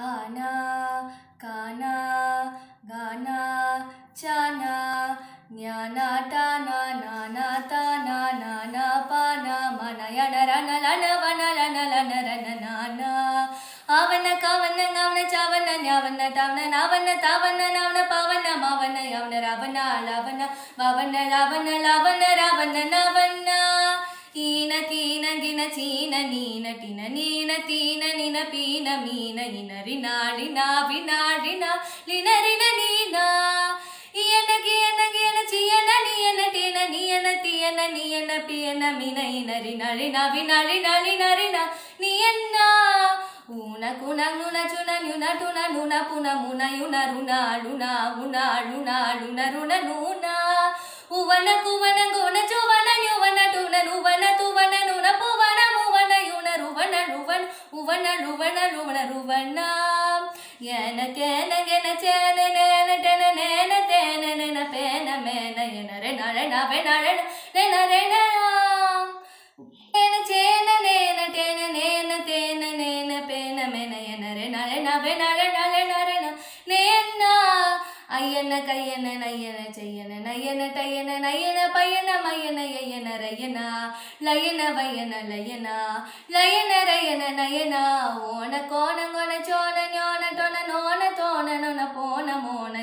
ആന കാന ഗാന ചാന ജ്ഞാനാട്ടാനാനാനാതാനാനാ പാന മനയണരണലനവനലനലനരനനാന ആവന കാവന ഗാവന ചാവന ഞാവന താവന നാവന താവന നാവന പാവന മാവന യവന രാവന ലാവന വവന ലാവന ലാവന ಗಿನ ಚೀನ ನೀನ ಟಿನ ನೀನ ತೀನ ನಿನ ಪೀನ ಮೀನ ಇನ ರಿನಾಡಿನ ವಿನಾಡಿನ ಲಿನರಿನ ನೀನ ಇಯನ ಗಿಯನ ಗಿಯನ ಚಿಯನ ನಿಯನ ಟಿನ ನಿಯನ ತಿಯನ ನಿಯನ ಪಿಯನ ಮಿನ ಇನ ರಿನಳಿನ ವಿನಳಿನ ಲಿನರಿನ ನಿಯನ್ನ ಊನ ಕುಣ ನುಣ ಚುನ ನುನ ಟುನ ನುನ ಪುನ ಮುನ ಯುನ ರುಣ ಅಳುಣ ಉಣ ಅಳುಣ ಅಳುಣ ರುಣ ನೂನ ಉವನ ಕುವನ ಗು ruvana ruvana ruvana yena tena yena tena nena tena nena tena nena pena na na na re na na na yena na na na re na na na ஐயன கையன நையன செய்யன நையன டையன நையன பையன மையன ஐயன ரையனா லயன வையன லயனா லயன ரயன நயனா ஓன கோணங்கொன சோன ஞான தொன நோன தோன நொன போன மோன